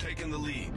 taken the lead.